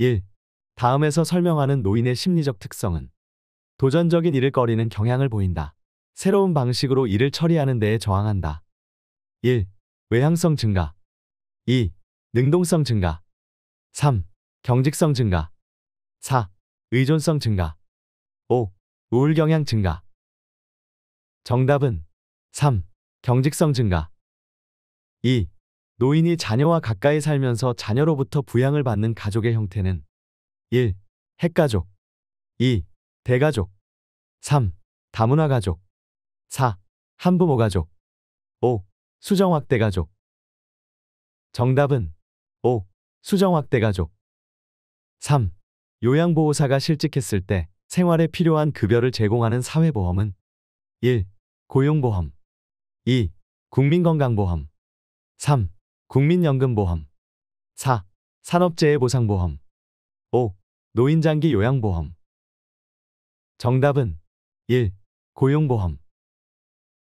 1. 다음에서 설명하는 노인의 심리적 특성은 도전적인 일을 꺼리는 경향을 보인다. 새로운 방식으로 일을 처리하는 데에 저항한다. 1. 외향성 증가 2. 능동성 증가 3. 경직성 증가 4. 의존성 증가 5. 우울 경향 증가 정답은 3. 경직성 증가 2. 노인이 자녀와 가까이 살면서 자녀로부터 부양을 받는 가족의 형태는 1. 핵가족 2. 대가족 3. 다문화 가족 4. 한부모 가족 5. 수정확대 가족 정답은 5. 수정확대 가족 3. 요양보호사가 실직했을 때 생활에 필요한 급여를 제공하는 사회보험은 1. 고용보험 2. 국민건강보험 3. 국민연금보험 4. 산업재해보상보험 5. 노인장기 요양보험 정답은 1. 고용보험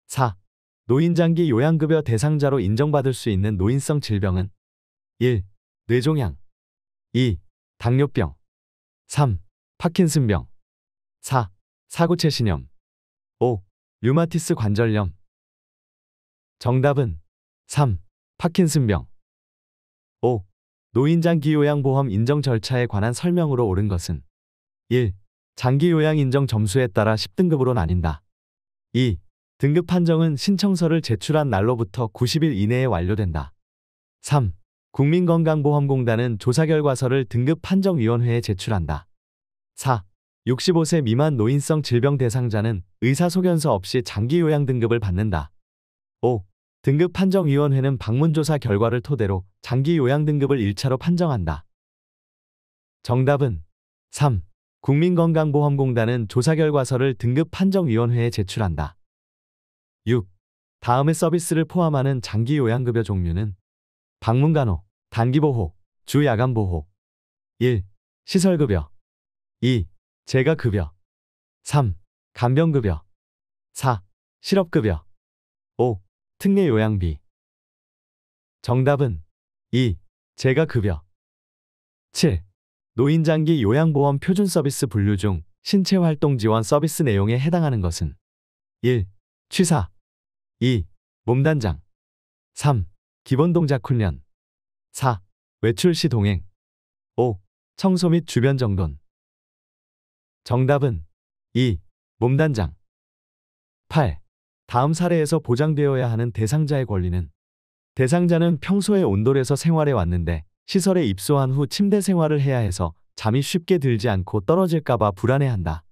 4. 노인장기 요양급여 대상자로 인정받을 수 있는 노인성 질병은 1. 뇌종양 2. 당뇨병 3. 파킨슨병 4. 사구체신염 5. 류마티스 관절염 정답은 3. 파킨슨병 5. 노인장기요양보험 인정 절차에 관한 설명으로 옳은 것은 1. 장기요양 인정 점수에 따라 10등급으로 나뉜다. 2. 등급 판정은 신청서를 제출한 날로부터 90일 이내에 완료된다. 3. 국민건강보험공단은 조사결과서를 등급 판정위원회에 제출한다. 4. 65세 미만 노인성 질병 대상자는 의사소견서 없이 장기요양 등급을 받는다. 5. 등급 판정위원회는 방문조사 결과를 토대로 장기 요양 등급을 1차로 판정한다. 정답은 3. 국민건강보험공단은 조사 결과서를 등급 판정위원회에 제출한다. 6. 다음의 서비스를 포함하는 장기 요양급여 종류는 방문간호, 단기보호, 주야간보호 1. 시설급여 2. 재가급여 3. 간병급여 4. 실업급여 5. 특례 요양비 정답은 2. 재가 급여 7. 노인장기 요양보험 표준 서비스 분류 중 신체활동 지원 서비스 내용에 해당하는 것은 1. 취사 2. 몸단장 3. 기본동작 훈련 4. 외출 시 동행 5. 청소 및 주변 정돈 정답은 2. 몸단장 8. 다음 사례에서 보장되어야 하는 대상자의 권리는 대상자는 평소에 온돌에서 생활해 왔는데 시설에 입소한 후 침대 생활을 해야 해서 잠이 쉽게 들지 않고 떨어질까봐 불안해한다.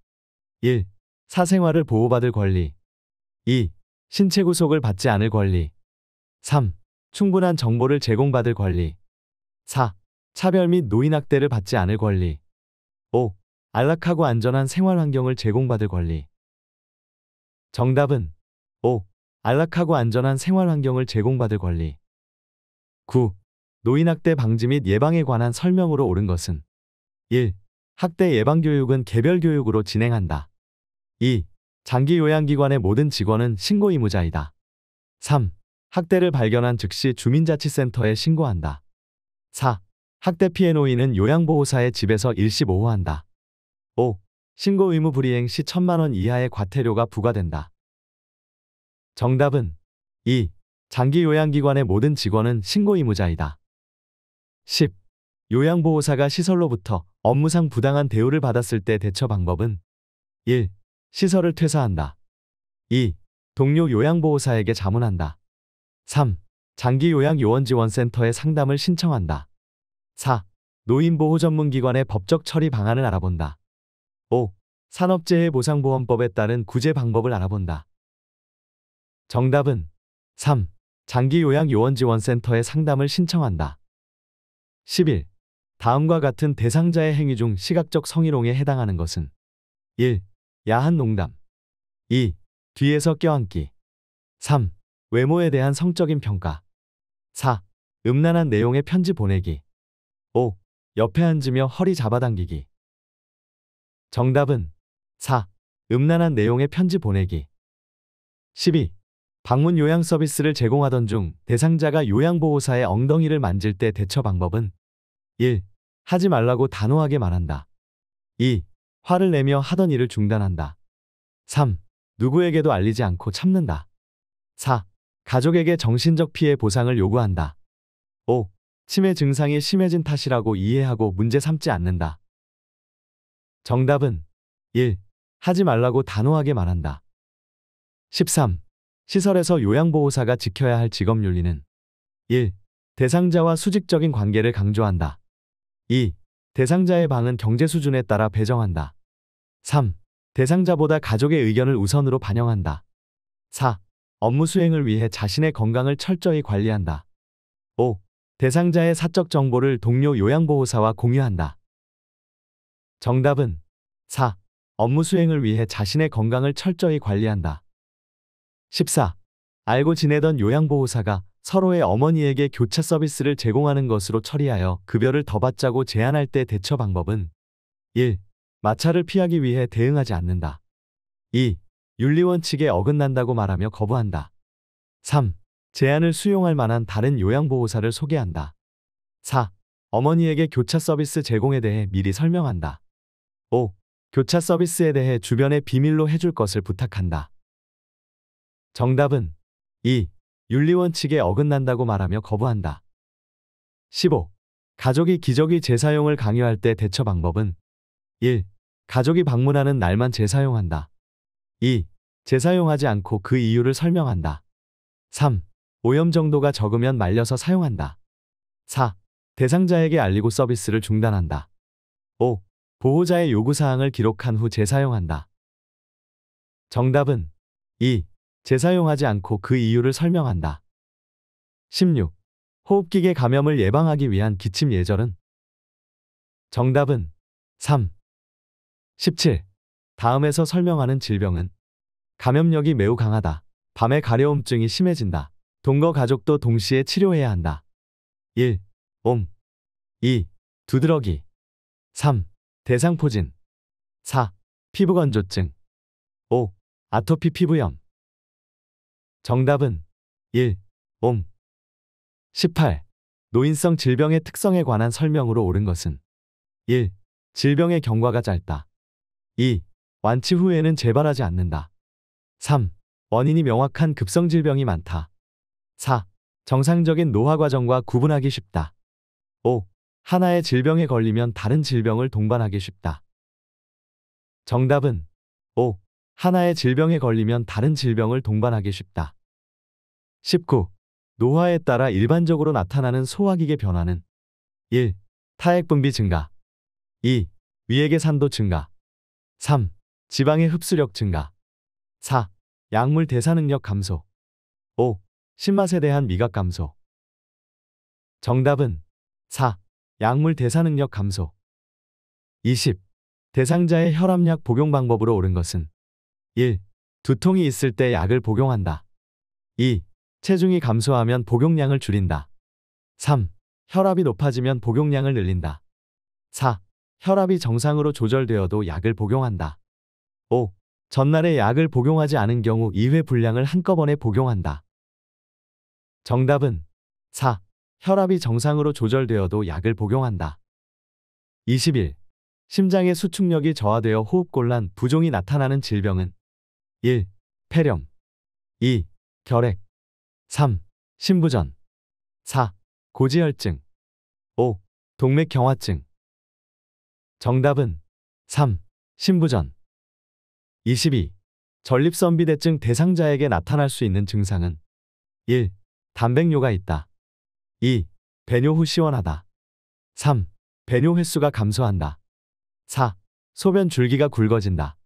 1. 사생활을 보호받을 권리 2. 신체 구속을 받지 않을 권리 3. 충분한 정보를 제공받을 권리 4. 차별 및 노인학대를 받지 않을 권리 5. 안락하고 안전한 생활 환경을 제공받을 권리 정답은 5. 안락하고 안전한 생활 환경을 제공받을 권리 9. 노인학대 방지 및 예방에 관한 설명으로 옳은 것은 1. 학대 예방 교육은 개별 교육으로 진행한다. 2. 장기 요양기관의 모든 직원은 신고 의무자이다. 3. 학대를 발견한 즉시 주민자치센터에 신고한다. 4. 학대 피해 노인은 요양보호사의 집에서 일시 보호한다. 5. 신고 의무 불이행 시 1천만원 이하의 과태료가 부과된다. 정답은 2. 장기 요양기관의 모든 직원은 신고 의무자이다. 10. 요양보호사가 시설로부터 업무상 부당한 대우를 받았을 때 대처 방법은 1. 시설을 퇴사한다. 2. 동료 요양보호사에게 자문한다. 3. 장기 요양 요원 지원센터에 상담을 신청한다. 4. 노인보호 전문기관의 법적 처리 방안을 알아본다. 5. 산업재해보상보험법에 따른 구제 방법을 알아본다. 정답은 3. 장기요양요원지원센터에 상담을 신청한다. 11. 다음과 같은 대상자의 행위 중 시각적 성희롱에 해당하는 것은 1. 야한 농담 2. 뒤에서 껴안기 3. 외모에 대한 성적인 평가 4. 음란한 내용의 편지 보내기 5. 옆에 앉으며 허리 잡아당기기 정답은 4. 음란한 내용의 편지 보내기 12. 방문 요양 서비스를 제공하던 중 대상자가 요양보호사의 엉덩이를 만질 때 대처 방법은 1. 하지 말라고 단호하게 말한다. 2. 화를 내며 하던 일을 중단한다. 3. 누구에게도 알리지 않고 참는다. 4. 가족에게 정신적 피해 보상을 요구한다. 5. 치매 증상이 심해진 탓이라고 이해하고 문제 삼지 않는다. 정답은 1. 하지 말라고 단호하게 말한다. 13. 시설에서 요양보호사가 지켜야 할 직업 윤리는 1. 대상자와 수직적인 관계를 강조한다. 2. 대상자의 방은 경제 수준에 따라 배정한다. 3. 대상자보다 가족의 의견을 우선으로 반영한다. 4. 업무 수행을 위해 자신의 건강을 철저히 관리한다. 5. 대상자의 사적 정보를 동료 요양보호사와 공유한다. 정답은 4. 업무 수행을 위해 자신의 건강을 철저히 관리한다. 14. 알고 지내던 요양보호사가 서로의 어머니에게 교차 서비스를 제공하는 것으로 처리하여 급여를 더 받자고 제안할 때 대처 방법은 1. 마찰을 피하기 위해 대응하지 않는다. 2. 윤리원칙에 어긋난다고 말하며 거부한다. 3. 제안을 수용할 만한 다른 요양보호사를 소개한다. 4. 어머니에게 교차 서비스 제공에 대해 미리 설명한다. 5. 교차 서비스에 대해 주변에 비밀로 해줄 것을 부탁한다. 정답은 2. 윤리원칙에 어긋난다고 말하며 거부한다. 15. 가족이 기저귀 재사용을 강요할 때 대처 방법은 1. 가족이 방문하는 날만 재사용한다. 2. 재사용하지 않고 그 이유를 설명한다. 3. 오염 정도가 적으면 말려서 사용한다. 4. 대상자에게 알리고 서비스를 중단한다. 5. 보호자의 요구사항을 기록한 후 재사용한다. 정답은 2. 재사용하지 않고 그 이유를 설명한다. 16. 호흡기계 감염을 예방하기 위한 기침 예절은? 정답은 3. 17. 다음에서 설명하는 질병은 감염력이 매우 강하다. 밤에 가려움증이 심해진다. 동거 가족도 동시에 치료해야 한다. 1. 옴 2. 두드러기 3. 대상포진 4. 피부건조증 5. 아토피 피부염 정답은 1. 옴 18. 노인성 질병의 특성에 관한 설명으로 옳은 것은 1. 질병의 경과가 짧다. 2. 완치 후에는 재발하지 않는다. 3. 원인이 명확한 급성 질병이 많다. 4. 정상적인 노화 과정과 구분하기 쉽다. 5. 하나의 질병에 걸리면 다른 질병을 동반하기 쉽다. 정답은 5. 하나의 질병에 걸리면 다른 질병을 동반하기 쉽다. 19. 노화에 따라 일반적으로 나타나는 소화기계 변화는 1. 타액 분비 증가 2. 위액의 산도 증가 3. 지방의 흡수력 증가 4. 약물 대사 능력 감소 5. 신맛에 대한 미각 감소 정답은 4. 약물 대사 능력 감소 20. 대상자의 혈압약 복용 방법으로 옳은 것은 1. 두통이 있을 때 약을 복용한다. 2. 체중이 감소하면 복용량을 줄인다. 3. 혈압이 높아지면 복용량을 늘린다. 4. 혈압이 정상으로 조절되어도 약을 복용한다. 5. 전날에 약을 복용하지 않은 경우 2회 분량을 한꺼번에 복용한다. 정답은 4. 혈압이 정상으로 조절되어도 약을 복용한다. 21. 심장의 수축력이 저하되어 호흡곤란, 부종이 나타나는 질병은 1. 폐렴 2. 결핵 3. 신부전 4. 고지혈증 5. 동맥경화증 정답은 3. 신부전 22. 전립선비대증 대상자에게 나타날 수 있는 증상은 1. 단백뇨가 있다. 2. 배뇨 후 시원하다. 3. 배뇨 횟수가 감소한다. 4. 소변 줄기가 굵어진다.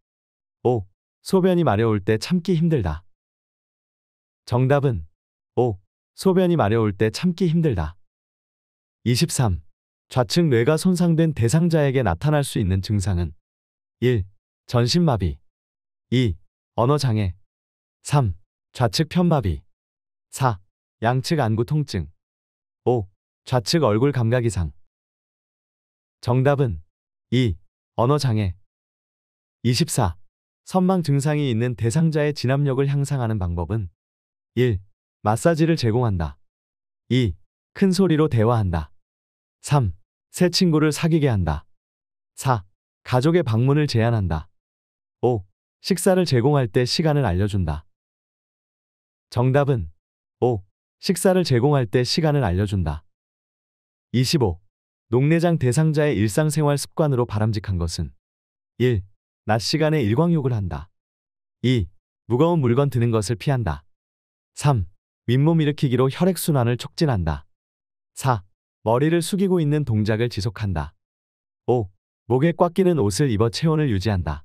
5. 소변이 마려울 때 참기 힘들다. 정답은 5. 소변이 마려울 때 참기 힘들다. 23. 좌측 뇌가 손상된 대상자에게 나타날 수 있는 증상은 1. 전신마비 2. 언어장애 3. 좌측 편마비 4. 양측 안구 통증 5. 좌측 얼굴 감각 이상 정답은 2. 언어장애 24. 선망 증상이 있는 대상자의 진압력을 향상하는 방법은 1. 마사지를 제공한다. 2. 큰 소리로 대화한다. 3. 새 친구를 사귀게 한다. 4. 가족의 방문을 제한한다. 5. 식사를 제공할 때 시간을 알려준다. 정답은 5. 식사를 제공할 때 시간을 알려준다. 25. 녹내장 대상자의 일상생활 습관으로 바람직한 것은 1. 낮 시간에 일광욕을 한다. 2. 무거운 물건 드는 것을 피한다. 3. 윗몸 일으키기로 혈액순환을 촉진한다. 4. 머리를 숙이고 있는 동작을 지속한다. 5. 목에 꽉 끼는 옷을 입어 체온을 유지한다.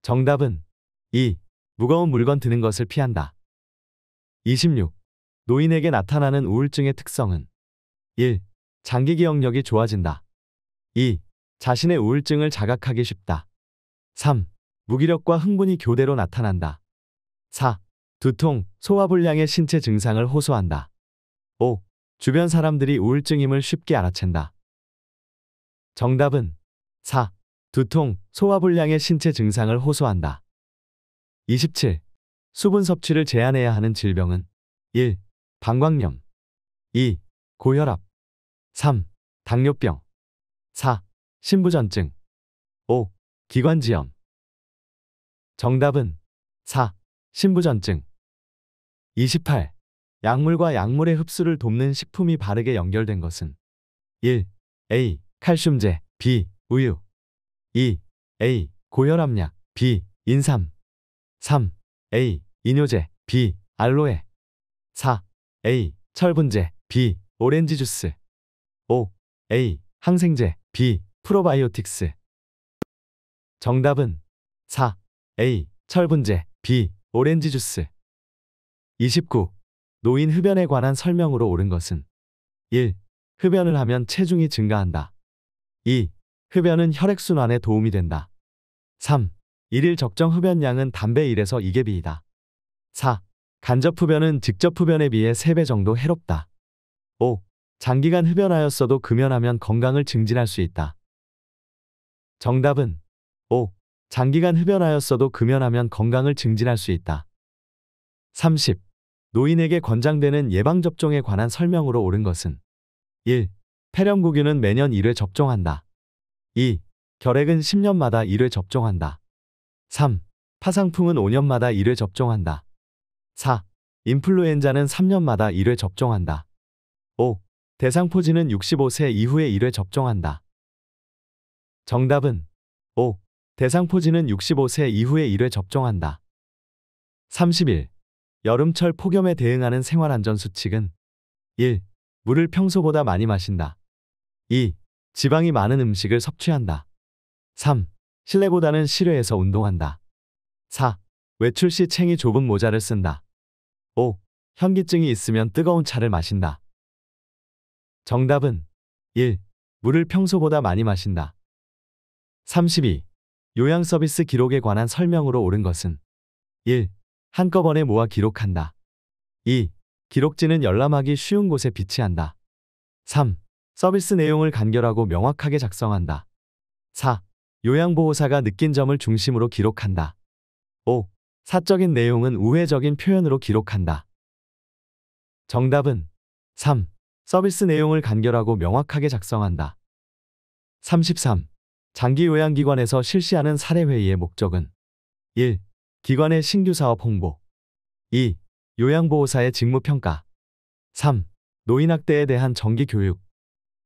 정답은 2. 무거운 물건 드는 것을 피한다. 26. 노인에게 나타나는 우울증의 특성은 1. 장기 기억력이 좋아진다. 2. 자신의 우울증을 자각하기 쉽다. 3. 무기력과 흥분이 교대로 나타난다. 4. 두통, 소화불량의 신체 증상을 호소한다. 5. 주변 사람들이 우울증임을 쉽게 알아챈다. 정답은 4. 두통, 소화불량의 신체 증상을 호소한다. 27. 수분 섭취를 제한해야 하는 질병은 1. 방광염 2. 고혈압 3. 당뇨병 4. 신부전증 5. 기관지염 정답은 4. 신부전증 28. 약물과 약물의 흡수를 돕는 식품이 바르게 연결된 것은 1. A. 칼슘제 B. 우유 2. A. 고혈압약 B. 인삼 3. A. 이뇨제 B. 알로에 4. A. 철분제 B. 오렌지 주스 5. A. 항생제 B. 프로바이오틱스 정답은 4. A. 철분제 B. 오렌지 주스 29. 노인 흡연에 관한 설명으로 옳은 것은 1. 흡연을 하면 체중이 증가한다. 2. 흡연은 혈액순환에 도움이 된다. 3. 일일 적정 흡연량은 담배 1에서 2개 비이다. 4. 간접 흡연은 직접 흡연에 비해 3배 정도 해롭다. 5. 장기간 흡연하였어도 금연하면 건강을 증진할 수 있다. 정답은 5. 장기간 흡연하였어도 금연하면 건강을 증진할 수 있다. 30. 노인에게 권장되는 예방접종에 관한 설명으로 옳은 것은 1. 폐렴구균은 매년 1회 접종한다. 2. 결핵은 10년마다 1회 접종한다. 3. 파상풍은 5년마다 1회 접종한다. 4. 인플루엔자는 3년마다 1회 접종한다. 5. 대상포진은 65세 이후에 1회 접종한다. 정답은 5. 대상포진은 65세 이후에 1회 접종한다. 31. 여름철 폭염에 대응하는 생활안전수칙은 1. 물을 평소보다 많이 마신다. 2. 지방이 많은 음식을 섭취한다. 3. 실내보다는 실외에서 운동한다. 4. 외출 시 챙이 좁은 모자를 쓴다. 5. 현기증이 있으면 뜨거운 차를 마신다. 정답은 1. 물을 평소보다 많이 마신다. 32. 요양 서비스 기록에 관한 설명으로 옳은 것은 1. 한꺼번에 모아 기록한다. 2. 기록지는 열람하기 쉬운 곳에 비치한다. 3. 서비스 내용을 간결하고 명확하게 작성한다. 4. 요양보호사가 느낀 점을 중심으로 기록한다. 5. 사적인 내용은 우회적인 표현으로 기록한다. 정답은 3. 서비스 내용을 간결하고 명확하게 작성한다. 33. 장기 요양기관에서 실시하는 사례회의의 목적은 1. 기관의 신규 사업 홍보 2. 요양보호사의 직무평가 3. 노인학대에 대한 정기교육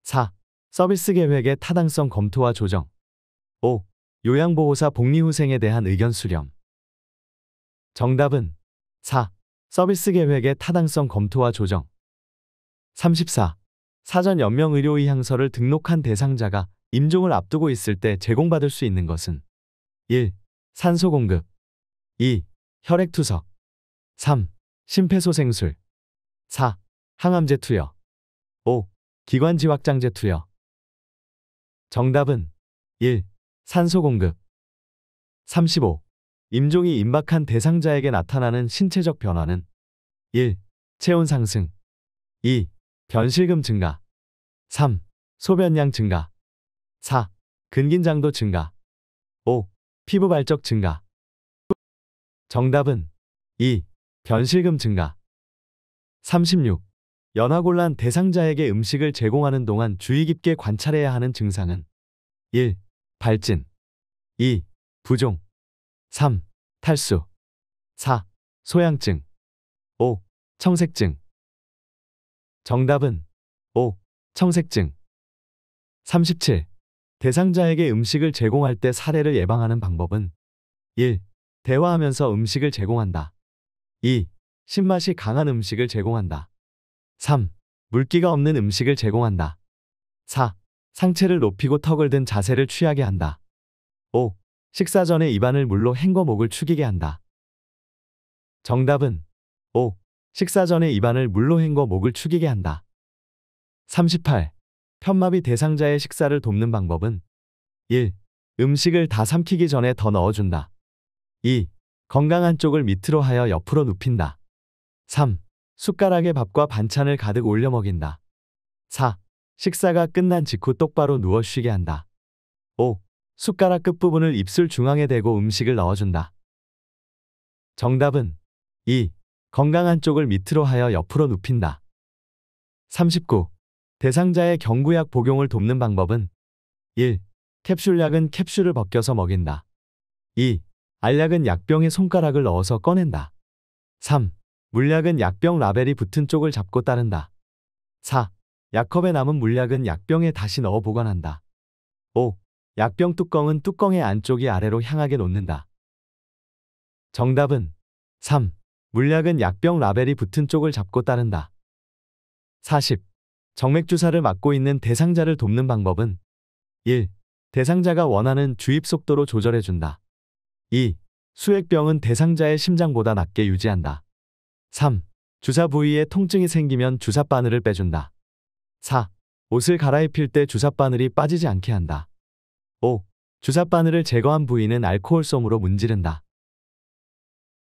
4. 서비스 계획의 타당성 검토와 조정 5. 요양보호사 복리후생에 대한 의견 수렴 정답은 4. 서비스 계획의 타당성 검토와 조정 34. 사전 연명 의료 의 향서를 등록한 대상자가 임종을 앞두고 있을 때 제공받을 수 있는 것은 1. 산소 공급 2. 혈액 투석 3. 심폐소생술 4. 항암제 투여 5. 기관지 확장제 투여 정답은 1. 산소 공급 35. 임종이 임박한 대상자에게 나타나는 신체적 변화는 1. 체온 상승 2. 변실금 증가 3. 소변량 증가 4. 근긴장도 증가 5. 피부 발적 증가 정답은 2. 변실금 증가 36. 연하곤란 대상자에게 음식을 제공하는 동안 주의 깊게 관찰해야 하는 증상은 1. 발진 2. 부종 3. 탈수 4. 소양증 5. 청색증 정답은 5. 청색증 37. 대상자에게 음식을 제공할 때 사례를 예방하는 방법은 1. 대화하면서 음식을 제공한다. 2. 신맛이 강한 음식을 제공한다. 3. 물기가 없는 음식을 제공한다. 4. 상체를 높이고 턱을 든 자세를 취하게 한다. 5. 식사 전에 입안을 물로 헹궈 목을 축이게 한다. 정답은 5. 식사 전에 입안을 물로 헹궈 목을 축이게 한다. 38. 편마비 대상자의 식사를 돕는 방법은 1. 음식을 다 삼키기 전에 더 넣어준다. 2. 건강한 쪽을 밑으로 하여 옆으로 눕힌다. 3. 숟가락에 밥과 반찬을 가득 올려 먹인다. 4. 식사가 끝난 직후 똑바로 누워 쉬게 한다. 5. 숟가락 끝부분을 입술 중앙에 대고 음식을 넣어준다. 정답은 2. 건강한 쪽을 밑으로 하여 옆으로 눕힌다. 39. 대상자의 경구약 복용을 돕는 방법은 1. 캡슐약은 캡슐을 벗겨서 먹인다. 2. 알약은 약병에 손가락을 넣어서 꺼낸다. 3. 물약은 약병 라벨이 붙은 쪽을 잡고 따른다. 4. 약컵에 남은 물약은 약병에 다시 넣어 보관한다. 5. 약병 뚜껑은 뚜껑의 안쪽이 아래로 향하게 놓는다. 정답은 3. 물약은 약병 라벨이 붙은 쪽을 잡고 따른다. 40. 정맥주사를 맞고 있는 대상자를 돕는 방법은 1. 대상자가 원하는 주입 속도로 조절해준다. 2. 수액병은 대상자의 심장보다 낮게 유지한다. 3. 주사 부위에 통증이 생기면 주사 바늘을 빼준다. 4. 옷을 갈아입힐 때 주사 바늘이 빠지지 않게 한다. 5. 주사 바늘을 제거한 부위는 알코올 솜으로 문지른다.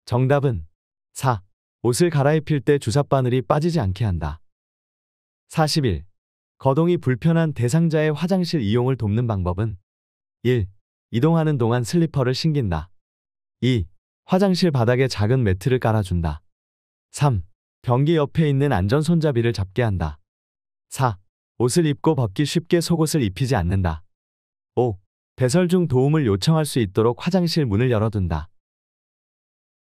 정답은 4. 옷을 갈아입힐 때 주사 바늘이 빠지지 않게 한다. 41. 거동이 불편한 대상자의 화장실 이용을 돕는 방법은 1. 이동하는 동안 슬리퍼를 신긴다. 2. 화장실 바닥에 작은 매트를 깔아준다. 3. 변기 옆에 있는 안전 손잡이를 잡게 한다. 4. 옷을 입고 벗기 쉽게 속옷을 입히지 않는다. 5. 배설 중 도움을 요청할 수 있도록 화장실 문을 열어둔다.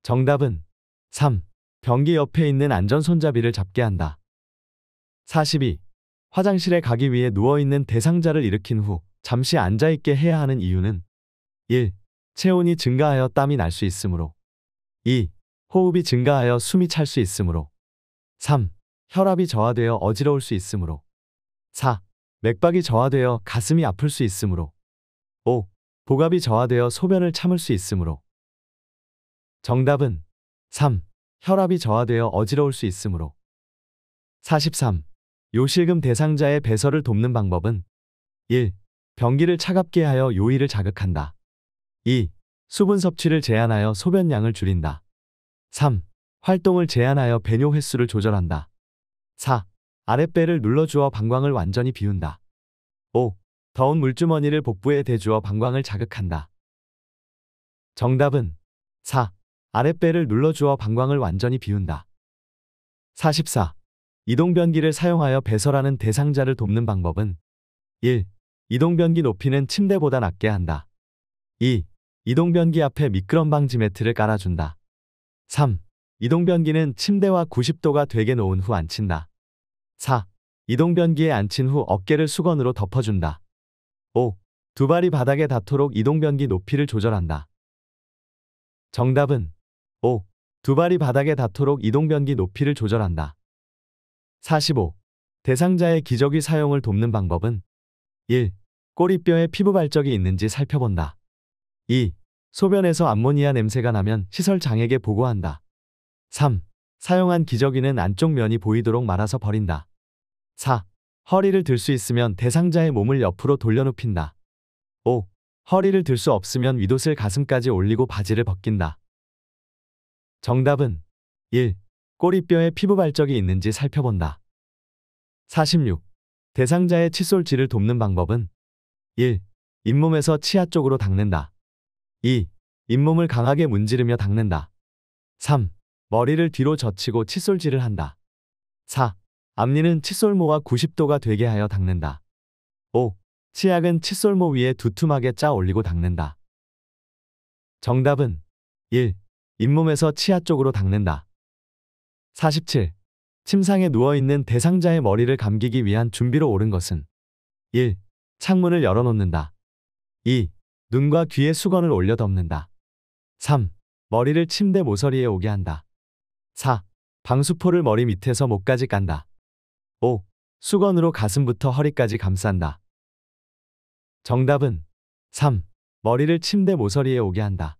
정답은 3. 변기 옆에 있는 안전 손잡이를 잡게 한다. 42. 화장실에 가기 위해 누워있는 대상자를 일으킨 후 잠시 앉아있게 해야 하는 이유는 1. 체온이 증가하여 땀이 날 수 있으므로 2. 호흡이 증가하여 숨이 찰 수 있으므로 3. 혈압이 저하되어 어지러울 수 있으므로 4. 맥박이 저하되어 가슴이 아플 수 있으므로 5. 복압이 저하되어 소변을 참을 수 있으므로 정답은 3. 혈압이 저하되어 어지러울 수 있으므로 43. 요실금 대상자의 배설을 돕는 방법은 1. 변기를 차갑게 하여 요의를 자극한다. 2. 수분 섭취를 제한하여 소변량을 줄인다. 3. 활동을 제한하여 배뇨 횟수를 조절한다. 4. 아랫배를 눌러주어 방광을 완전히 비운다. 5. 더운 물주머니를 복부에 대주어 방광을 자극한다. 정답은 4. 아랫배를 눌러주어 방광을 완전히 비운다. 44. 이동변기를 사용하여 배설하는 대상자를 돕는 방법은 1. 이동변기 높이는 침대보다 낮게 한다. 2. 이동변기 앞에 미끄럼 방지 매트를 깔아준다. 3. 이동변기는 침대와 90도가 되게 놓은 후 앉힌다. 4. 이동변기에 앉힌 후 어깨를 수건으로 덮어준다. 5. 두 발이 바닥에 닿도록 이동변기 높이를 조절한다. 정답은 5. 두 발이 바닥에 닿도록 이동변기 높이를 조절한다. 45. 대상자의 기저귀 사용을 돕는 방법은 1. 꼬리뼈에 피부 발적이 있는지 살펴본다. 2. 소변에서 암모니아 냄새가 나면 시설 장에게 보고한다. 3. 사용한 기저귀는 안쪽 면이 보이도록 말아서 버린다. 4. 허리를 들 수 있으면 대상자의 몸을 옆으로 돌려눕힌다. 5. 허리를 들 수 없으면 윗옷을 가슴까지 올리고 바지를 벗긴다. 정답은 1. 꼬리뼈에 피부 발적이 있는지 살펴본다. 46. 대상자의 칫솔질을 돕는 방법은 1. 잇몸에서 치아 쪽으로 닦는다. 2. 잇몸을 강하게 문지르며 닦는다. 3. 머리를 뒤로 젖히고 칫솔질을 한다. 4. 앞니는 칫솔모와 90도가 되게 하여 닦는다. 5. 치약은 칫솔모 위에 두툼하게 짜 올리고 닦는다. 정답은 1. 잇몸에서 치아 쪽으로 닦는다. 47. 침상에 누워있는 대상자의 머리를 감기기 위한 준비로 옳은 것은 1. 창문을 열어놓는다. 2. 눈과 귀에 수건을 올려 덮는다. 3. 머리를 침대 모서리에 오게 한다. 4. 방수포를 머리 밑에서 목까지 깐다. 5. 수건으로 가슴부터 허리까지 감싼다. 정답은 3. 머리를 침대 모서리에 오게 한다.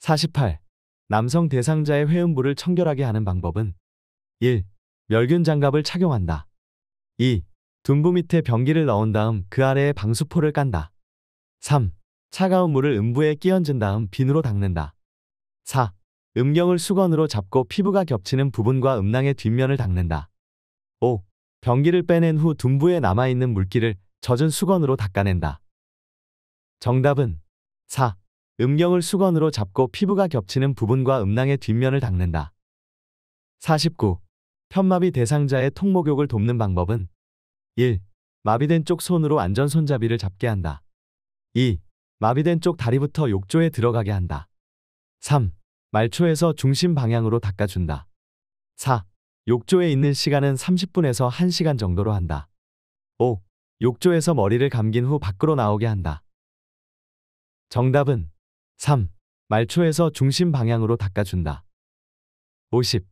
48. 남성 대상자의 회음부를 청결하게 하는 방법은 1. 멸균 장갑을 착용한다. 2. 둔부 밑에 변기를 넣은 다음 그 아래에 방수포를 깐다. 3. 차가운 물을 음부에 끼얹은 다음 비누로 닦는다. 4. 음경을 수건으로 잡고 피부가 겹치는 부분과 음낭의 뒷면을 닦는다. 5. 변기를 빼낸 후 둔부에 남아있는 물기를 젖은 수건으로 닦아낸다. 정답은 4. 음경을 수건으로 잡고 피부가 겹치는 부분과 음낭의 뒷면을 닦는다. 49. 편마비 대상자의 통목욕을 돕는 방법은 1. 마비된 쪽 손으로 안전 손잡이를 잡게 한다. 2. 마비된 쪽 다리부터 욕조에 들어가게 한다. 3. 말초에서 중심 방향으로 닦아준다. 4. 욕조에 있는 시간은 30분에서 1시간 정도로 한다. 5. 욕조에서 머리를 감긴 후 밖으로 나오게 한다. 정답은 3. 말초에서 중심 방향으로 닦아준다. 50.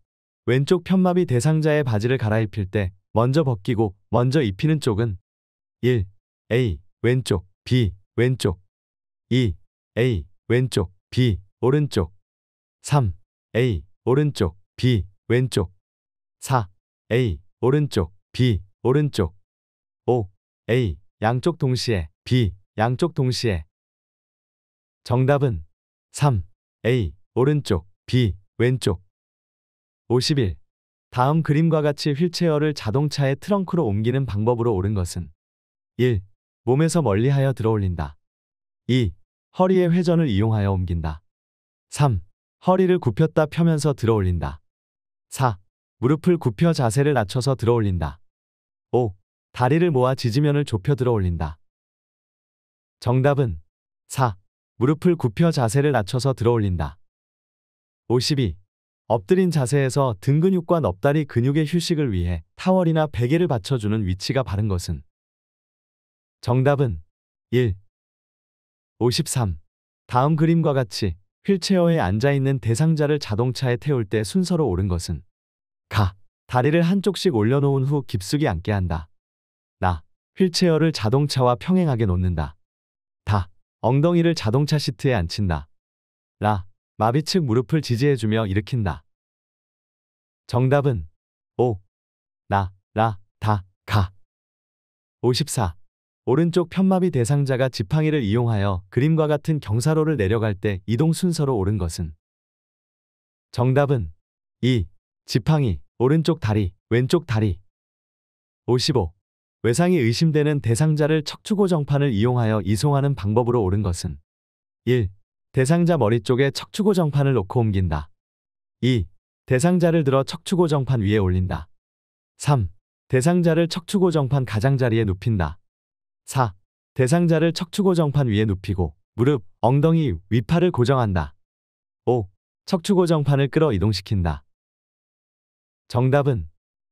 왼쪽 편마비 대상자의 바지를 갈아입힐 때 먼저 벗기고 먼저 입히는 쪽은 1. A. 왼쪽 B. 왼쪽 2. A. 왼쪽 B. 오른쪽 3. A. 오른쪽 B. 왼쪽 4. A. 오른쪽 B. 오른쪽 5. A. 양쪽 동시에 B. 양쪽 동시에 정답은 3. A. 오른쪽 B. 왼쪽 51. 다음 그림과 같이 휠체어를 자동차의 트렁크로 옮기는 방법으로 옳은 것은 1. 몸에서 멀리하여 들어올린다. 2. 허리의 회전을 이용하여 옮긴다. 3. 허리를 굽혔다 펴면서 들어올린다. 4. 무릎을 굽혀 자세를 낮춰서 들어올린다. 5. 다리를 모아 지지면을 좁혀 들어올린다. 정답은 4. 무릎을 굽혀 자세를 낮춰서 들어올린다. 52. 엎드린 자세에서 등 근육과 넙다리 근육의 휴식을 위해 타월이나 베개를 받쳐주는 위치가 바른 것은 정답은 1. 53. 다음 그림과 같이 휠체어에 앉아있는 대상자를 자동차에 태울 때 순서로 옳은 것은 가. 다리를 한쪽씩 올려놓은 후 깊숙이 앉게 한다. 나. 휠체어를 자동차와 평행하게 놓는다. 다. 엉덩이를 자동차 시트에 앉힌다. 라. 마비 측 무릎을 지지해주며 일으킨다. 정답은 5. 나, 라, 다, 가. 54. 오른쪽 편마비 대상자가 지팡이를 이용하여 그림과 같은 경사로를 내려갈 때 이동 순서로 옳은 것은 정답은 2. 지팡이, 오른쪽 다리, 왼쪽 다리. 55. 외상이 의심되는 대상자를 척추고 정판을 이용하여 이송하는 방법으로 옳은 것은 1. 대상자 머리 쪽에 척추고 정판을 놓고 옮긴다. 2. 대상자를 들어 척추고 정판 위에 올린다. 3. 대상자를 척추고 정판 가장자리에 눕힌다. 4. 대상자를 척추고 정판 위에 눕히고 무릎, 엉덩이, 위팔을 고정한다. 5. 척추고 정판을 끌어 이동시킨다. 정답은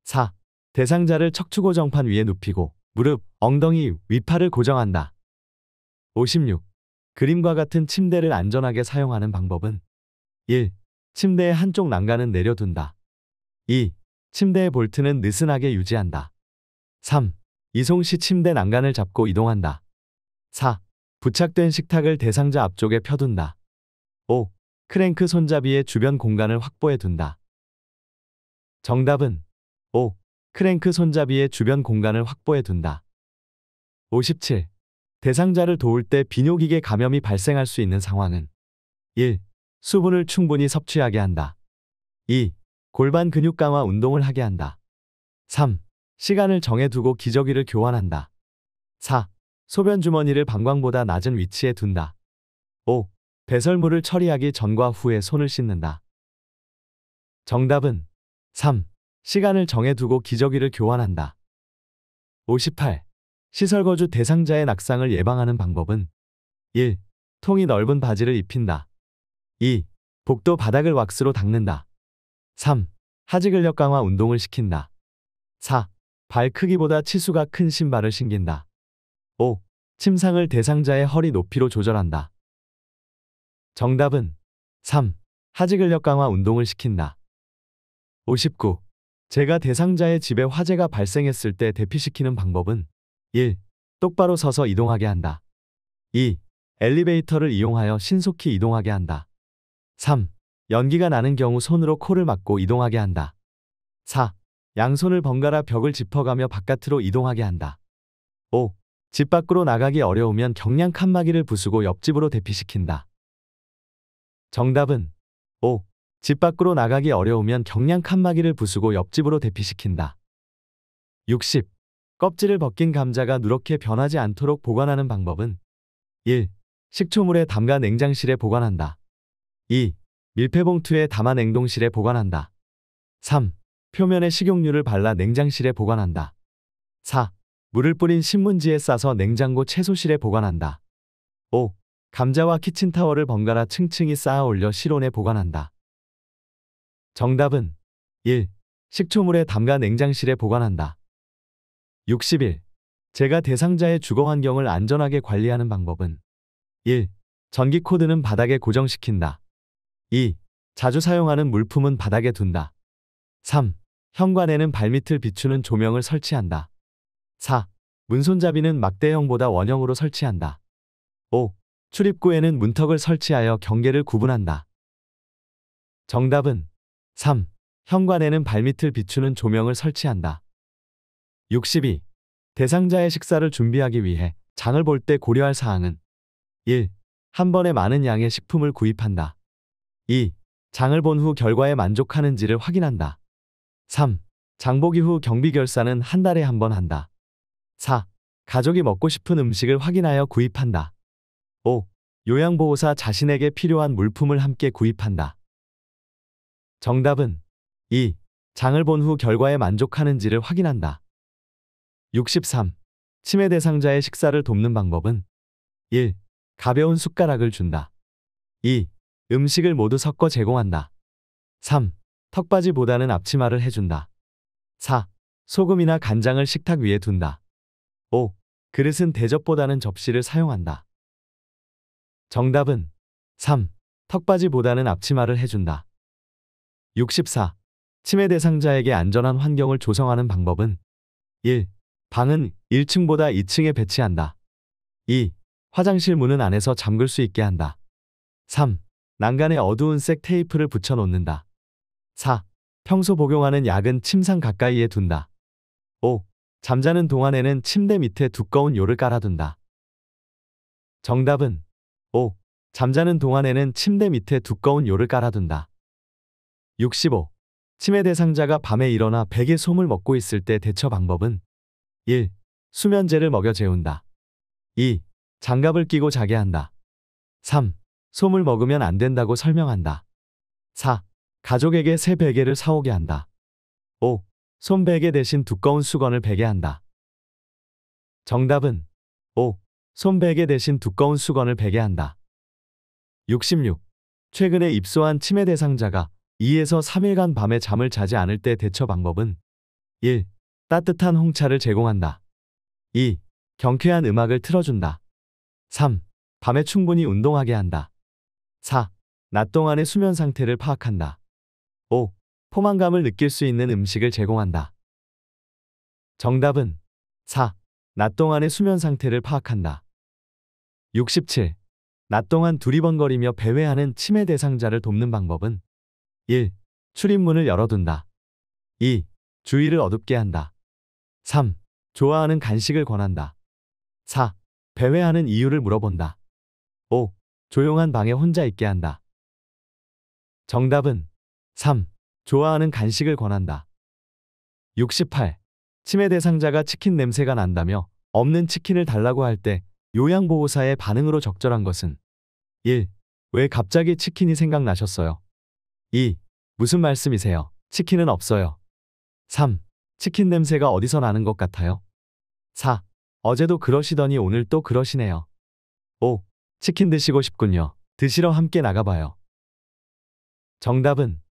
4. 대상자를 척추고 정판 위에 눕히고 무릎, 엉덩이, 위팔을 고정한다. 56. 그림과 같은 침대를 안전하게 사용하는 방법은 1. 침대의 한쪽 난간은 내려둔다. 2. 침대의 볼트는 느슨하게 유지한다. 3. 이송 시 침대 난간을 잡고 이동한다. 4. 부착된 식탁을 대상자 앞쪽에 펴둔다. 5. 크랭크 손잡이의 주변 공간을 확보해 둔다. 정답은 5. 크랭크 손잡이의 주변 공간을 확보해 둔다. 57. 대상자를 도울 때 비뇨기계 감염이 발생할 수 있는 상황은 1. 수분을 충분히 섭취하게 한다. 2. 골반 근육 강화 운동을 하게 한다. 3. 시간을 정해두고 기저귀를 교환한다. 4. 소변 주머니를 방광보다 낮은 위치에 둔다. 5. 배설물을 처리하기 전과 후에 손을 씻는다. 정답은 3. 시간을 정해두고 기저귀를 교환한다. 58. 시설거주 대상자의 낙상을 예방하는 방법은 1. 통이 넓은 바지를 입힌다. 2. 복도 바닥을 왁스로 닦는다. 3. 하지 근력 강화 운동을 시킨다. 4. 발 크기보다 치수가 큰 신발을 신긴다. 5. 침상을 대상자의 허리 높이로 조절한다. 정답은 3. 하지 근력 강화 운동을 시킨다. 59. 제가 대상자의 집에 화재가 발생했을 때 대피시키는 방법은 1. 똑바로 서서 이동하게 한다. 2. 엘리베이터를 이용하여 신속히 이동하게 한다. 3. 연기가 나는 경우 손으로 코를 막고 이동하게 한다. 4. 양손을 번갈아 벽을 짚어가며 바깥으로 이동하게 한다. 5. 집 밖으로 나가기 어려우면 경량 칸막이를 부수고 옆집으로 대피시킨다. 정답은 5. 집 밖으로 나가기 어려우면 경량 칸막이를 부수고 옆집으로 대피시킨다. 60. 껍질을 벗긴 감자가 누렇게 변하지 않도록 보관하는 방법은 1. 식초물에 담가 냉장실에 보관한다. 2. 밀폐봉투에 담아 냉동실에 보관한다. 3. 표면에 식용유를 발라 냉장실에 보관한다. 4. 물을 뿌린 신문지에 싸서 냉장고 채소실에 보관한다. 5. 감자와 키친타월을 번갈아 층층이 쌓아 올려 실온에 보관한다. 정답은 1. 식초물에 담가 냉장실에 보관한다. 61. 제가 대상자의 주거 환경을 안전하게 관리하는 방법은 1. 전기 코드는 바닥에 고정시킨다. 2. 자주 사용하는 물품은 바닥에 둔다. 3. 현관에는 발밑을 비추는 조명을 설치한다. 4. 문손잡이는 막대형보다 원형으로 설치한다. 5. 출입구에는 문턱을 설치하여 경계를 구분한다. 정답은 3. 현관에는 발밑을 비추는 조명을 설치한다. 62. 대상자의 식사를 준비하기 위해 장을 볼 때 고려할 사항은 1. 한 번에 많은 양의 식품을 구입한다. 2. 장을 본 후 결과에 만족하는지를 확인한다. 3. 장보기 후 경비 결산은 한 달에 한 번 한다. 4. 가족이 먹고 싶은 음식을 확인하여 구입한다. 5. 요양보호사 자신에게 필요한 물품을 함께 구입한다. 정답은 2. 장을 본 후 결과에 만족하는지를 확인한다. 63. 치매 대상자의 식사를 돕는 방법은 1. 가벼운 숟가락을 준다. 2. 음식을 모두 섞어 제공한다. 3. 턱받이보다는 앞치마를 해준다. 4. 소금이나 간장을 식탁 위에 둔다. 5. 그릇은 대접보다는 접시를 사용한다. 정답은 3. 턱받이보다는 앞치마를 해준다. 64. 치매 대상자에게 안전한 환경을 조성하는 방법은 1. 방은 1층보다 2층에 배치한다. 2. 화장실 문은 안에서 잠글 수 있게 한다. 3. 난간에 어두운 색 테이프를 붙여 놓는다. 4. 평소 복용하는 약은 침상 가까이에 둔다. 5. 잠자는 동안에는 침대 밑에 두꺼운 요를 깔아둔다. 정답은 5. 잠자는 동안에는 침대 밑에 두꺼운 요를 깔아둔다. 65. 치매 대상자가 밤에 일어나 베개 솜을 먹고 있을 때 대처 방법은 1. 수면제를 먹여 재운다. 2. 장갑을 끼고 자게 한다. 3. 솜을 먹으면 안 된다고 설명한다. 4. 가족에게 새 베개를 사오게 한다. 5. 솜 베개 대신 두꺼운 수건을 베게 한다. 정답은 5. 솜 베개 대신 두꺼운 수건을 베게 한다. 66. 최근에 입소한 치매 대상자가 2에서 3일간 밤에 잠을 자지 않을 때 대처 방법은 1. 따뜻한 홍차를 제공한다. 2. 경쾌한 음악을 틀어준다. 3. 밤에 충분히 운동하게 한다. 4. 낮 동안의 수면 상태를 파악한다. 5. 포만감을 느낄 수 있는 음식을 제공한다. 정답은 4. 낮 동안의 수면 상태를 파악한다. 67. 낮 동안 두리번거리며 배회하는 치매 대상자를 돕는 방법은 1. 출입문을 열어둔다. 2. 주의를 어둡게 한다. 3. 좋아하는 간식을 권한다. 4. 배회하는 이유를 물어본다. 5. 조용한 방에 혼자 있게 한다. 정답은 3. 좋아하는 간식을 권한다. 68. 치매 대상자가 치킨 냄새가 난다며 없는 치킨을 달라고 할 때 요양보호사의 반응으로 적절한 것은 1. 왜 갑자기 치킨이 생각나셨어요? 2. 무슨 말씀이세요? 치킨은 없어요. 3. 치킨 냄새가 어디서 나는 것 같아요? 4. 어제도 그러시더니 오늘 또 그러시네요. 5. 치킨 드시고 싶군요. 드시러 함께 나가봐요. 정답은 5.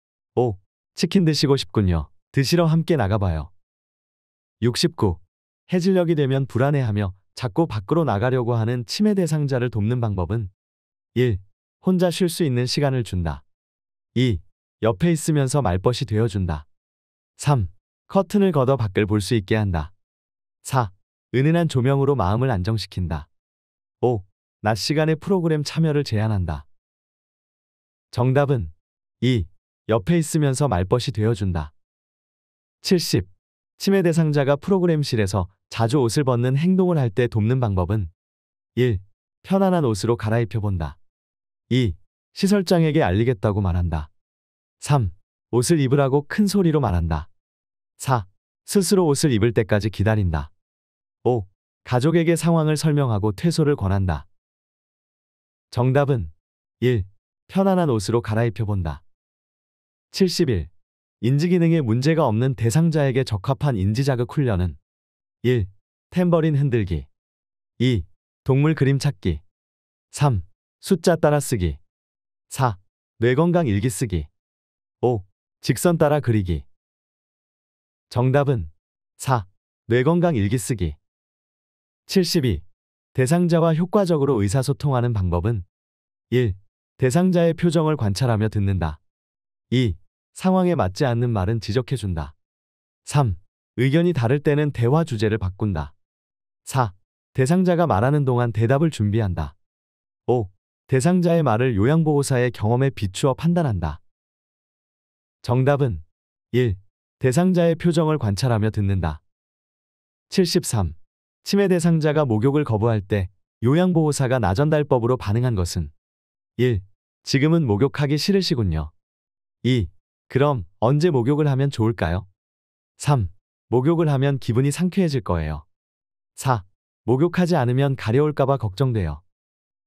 치킨 드시고 싶군요. 드시러 함께 나가봐요. 69. 해질녘이 되면 불안해하며 자꾸 밖으로 나가려고 하는 치매 대상자를 돕는 방법은 1. 혼자 쉴 수 있는 시간을 준다. 2. 옆에 있으면서 말벗이 되어준다. 3. 커튼을 걷어 밖을 볼 수 있게 한다. 4. 은은한 조명으로 마음을 안정시킨다. 5. 낮 시간에 프로그램 참여를 제한한다. 정답은 2. 옆에 있으면서 말벗이 되어준다. 70. 치매 대상자가 프로그램실에서 자주 옷을 벗는 행동을 할 때 돕는 방법은 1. 편안한 옷으로 갈아입혀 본다. 2. 시설장에게 알리겠다고 말한다. 3. 옷을 입으라고 큰 소리로 말한다. 4. 스스로 옷을 입을 때까지 기다린다. 5. 가족에게 상황을 설명하고 퇴소를 권한다. 정답은 1. 편안한 옷으로 갈아입혀 본다. 71. 인지기능에 문제가 없는 대상자에게 적합한 인지자극 훈련은 1. 탬버린 흔들기 2. 동물 그림 찾기 3. 숫자 따라 쓰기 4. 뇌건강 일기 쓰기 5. 직선 따라 그리기 정답은 4. 뇌건강 일기 쓰기 72. 대상자와 효과적으로 의사소통하는 방법은 1. 대상자의 표정을 관찰하며 듣는다. 2. 상황에 맞지 않는 말은 지적해준다. 3. 의견이 다를 때는 대화 주제를 바꾼다. 4. 대상자가 말하는 동안 대답을 준비한다. 5. 대상자의 말을 요양보호사의 경험에 비추어 판단한다. 정답은 1. 대상자의 표정을 관찰하며 듣는다. 73. 치매 대상자가 목욕을 거부할 때 요양보호사가 나전달법으로 반응한 것은 1. 지금은 목욕하기 싫으시군요. 2. 그럼 언제 목욕을 하면 좋을까요? 3. 목욕을 하면 기분이 상쾌해질 거예요. 4. 목욕하지 않으면 가려울까봐 걱정돼요.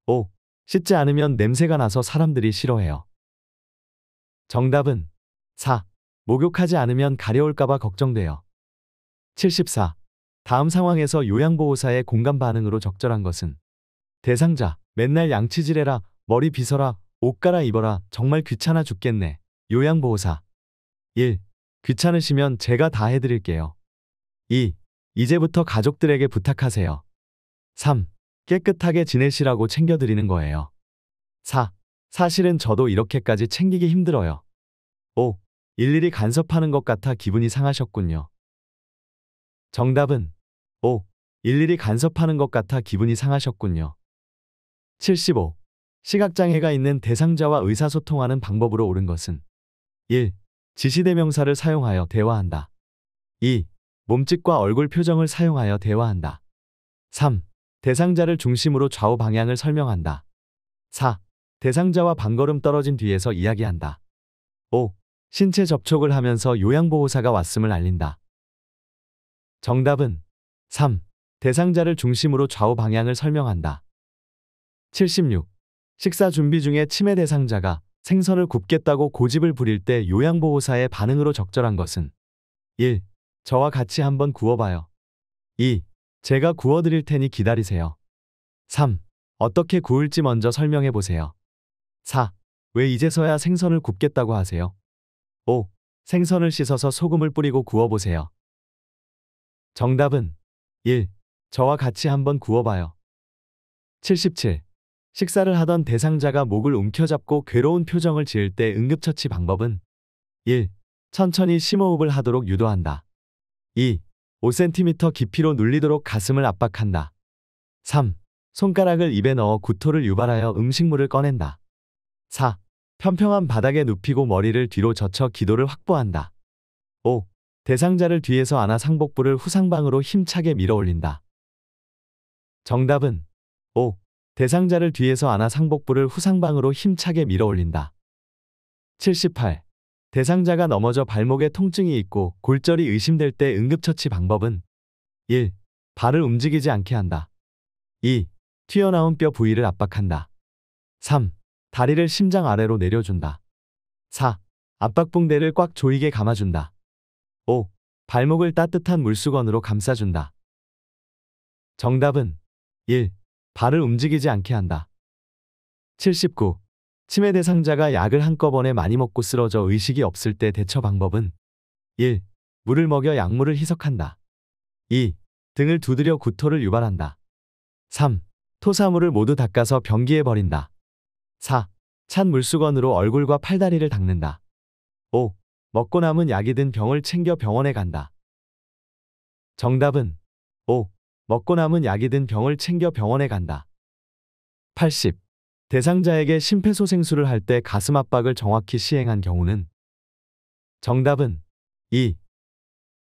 5. 씻지 않으면 냄새가 나서 사람들이 싫어해요. 정답은 4. 목욕하지 않으면 가려울까봐 걱정돼요. 74. 다음 상황에서 요양보호사의 공감 반응으로 적절한 것은 대상자, 맨날 양치질해라, 머리 빗어라, 옷 갈아입어라, 정말 귀찮아 죽겠네. 요양보호사 1. 귀찮으시면 제가 다 해드릴게요. 2. 이제부터 가족들에게 부탁하세요. 3. 깨끗하게 지내시라고 챙겨드리는 거예요. 4. 사실은 저도 이렇게까지 챙기기 힘들어요. 5. 일일이 간섭하는 것 같아 기분이 상하셨군요. 정답은 5. 일일이 간섭하는 것 같아 기분이 상하셨군요. 75. 시각장애가 있는 대상자와 의사소통하는 방법으로 옳은 것은 1. 지시대명사를 사용하여 대화한다. 2. 몸짓과 얼굴 표정을 사용하여 대화한다. 3. 대상자를 중심으로 좌우 방향을 설명한다. 4. 대상자와 반걸음 떨어진 뒤에서 이야기한다. 5. 신체 접촉을 하면서 요양보호사가 왔음을 알린다. 정답은 3. 대상자를 중심으로 좌우 방향을 설명한다. 76. 식사 준비 중에 치매 대상자가 생선을 굽겠다고 고집을 부릴 때 요양보호사의 반응으로 적절한 것은 1. 저와 같이 한번 구워봐요. 2. 제가 구워드릴 테니 기다리세요. 3. 어떻게 구울지 먼저 설명해 보세요. 4. 왜 이제서야 생선을 굽겠다고 하세요? 5. 생선을 씻어서 소금을 뿌리고 구워보세요. 정답은 1. 저와 같이 한번 구워봐요. 77. 식사를 하던 대상자가 목을 움켜잡고 괴로운 표정을 지을 때 응급처치 방법은 1. 천천히 심호흡을 하도록 유도한다. 2. 5cm 깊이로 눌리도록 가슴을 압박한다. 3. 손가락을 입에 넣어 구토를 유발하여 음식물을 꺼낸다. 4. 평평한 바닥에 눕히고 머리를 뒤로 젖혀 기도를 확보한다. 5. 대상자를 뒤에서 안아 상복부를 후상방으로 힘차게 밀어 올린다. 정답은 5. 대상자를 뒤에서 안아 상복부를 후상방으로 힘차게 밀어 올린다. 78. 대상자가 넘어져 발목에 통증이 있고 골절이 의심될 때 응급처치 방법은 1. 발을 움직이지 않게 한다. 2. 튀어나온 뼈 부위를 압박한다. 3. 다리를 심장 아래로 내려준다. 4. 압박붕대를 꽉 조이게 감아준다. 5. 발목을 따뜻한 물수건으로 감싸준다. 정답은 1. 발을 움직이지 않게 한다. 79. 치매 대상자가 약을 한꺼번에 많이 먹고 쓰러져 의식이 없을 때 대처 방법은 1. 물을 먹여 약물을 희석한다. 2. 등을 두드려 구토를 유발한다. 3. 토사물을 모두 닦아서 변기에 버린다. 4. 찬 물수건으로 얼굴과 팔다리를 닦는다. 5. 먹고 남은 약이 든 병을 챙겨 병원에 간다. 정답은 5. 먹고 남은 약이 든 병을 챙겨 병원에 간다. 80. 대상자에게 심폐소생술을 할 때 가슴 압박을 정확히 시행한 경우는 정답은 2.